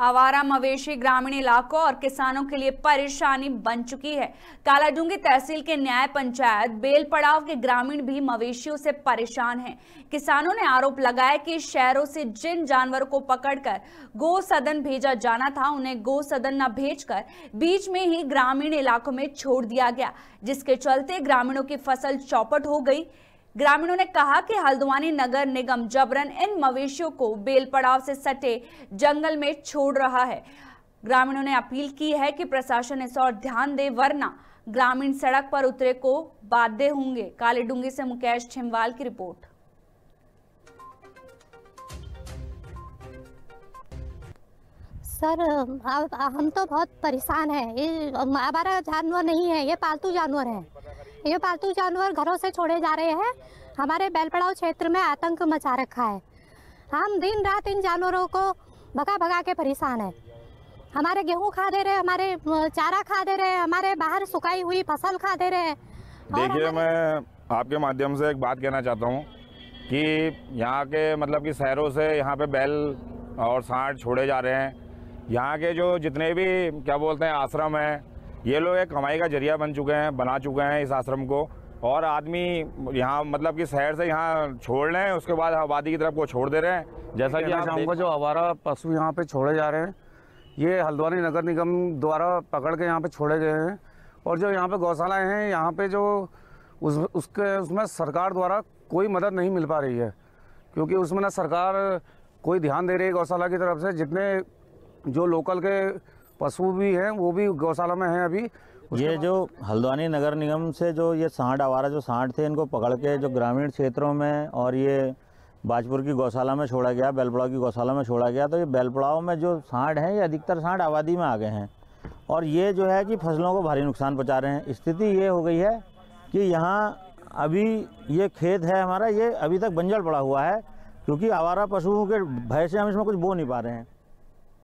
आवारा मवेशी ग्रामीण इलाकों और किसानों के लिए परेशानी बन चुकी है। कालाडूँगी तहसील के न्याय पंचायत बेल पड़ाव के ग्रामीण भी मवेशियों से परेशान हैं। किसानों ने आरोप लगाया कि शहरों से जिन जानवरों को पकड़कर गो सदन भेजा जाना था, उन्हें गो सदन न भेजकर बीच में ही ग्रामीण इलाकों में छोड़ दिया गया, जिसके चलते ग्रामीणों की फ़सल चौपट हो गई। ग्रामीणों ने कहा कि हल्द्वानी नगर निगम जबरन इन मवेशियों को बेल पड़ाव से सटे जंगल में छोड़ रहा है। ग्रामीणों ने अपील की है कि प्रशासन इस और ध्यान दे, वरना ग्रामीण सड़क पर उतरे को बाध्य होंगे। काले डूँगी से मुकेश छिमवाल की रिपोर्ट। सर हम तो बहुत परेशान हैं। ये हमारा जानवर नहीं है, ये पालतू जानवर है। ये पालतू जानवर घरों से छोड़े जा रहे हैं। हमारे बैलपड़ाव क्षेत्र में आतंक मचा रखा है। हम दिन रात इन जानवरों को भगा भगा के परेशान है। हमारे गेहूँ खा दे रहे हमारे चारा खा दे रहे हमारे बाहर सुखाई हुई फ़सल खा दे रहे देखिए मैं आपके माध्यम से एक बात कहना चाहता हूँ कि यहाँ के मतलब कि शहरों से यहाँ पे बैल और सांड छोड़े जा रहे हैं। यहाँ के जो जितने भी क्या बोलते हैं आश्रम हैं ये लोग एक कमाई का ज़रिया बन चुके हैं बना चुके हैं इस आश्रम को। और आदमी यहाँ मतलब कि शहर से यहाँ छोड़ रहे हैं उसके बाद आबादी की तरफ़ को छोड़ दे रहे हैं। जैसा कि चाहूँगा जो आवारा पशु यहाँ पे छोड़े जा रहे हैं ये हल्द्वानी नगर निगम द्वारा पकड़ के यहाँ पे छोड़े गए हैं। और जो यहाँ पे गौशालाएँ हैं यहाँ पे जो उस उसके उसमें सरकार द्वारा कोई मदद नहीं मिल पा रही है। क्योंकि उसमें ना सरकार कोई ध्यान दे रही है गौशाला की तरफ़ से जितने जो लोकल के पशु भी हैं वो भी गौशाला में हैं अभी। ये जो हल्द्वानी नगर निगम से जो ये सांड आवारा जो सांड थे इनको पकड़ के जो ग्रामीण क्षेत्रों में और ये बाजपुर की गौशाला में छोड़ा गया बेलपड़ाव की गौशाला में छोड़ा गया तो ये बेलपड़ाव में जो सांड हैं ये अधिकतर सांड आबादी में आ गए हैं। और ये जो है कि फ़सलों को भारी नुकसान पहुँचा रहे हैं। स्थिति ये हो गई है कि यहाँ अभी ये खेत है हमारा ये अभी तक बंजर पड़ा हुआ है क्योंकि आवारा पशुओं के भय से हम इसमें कुछ बो नहीं पा रहे हैं।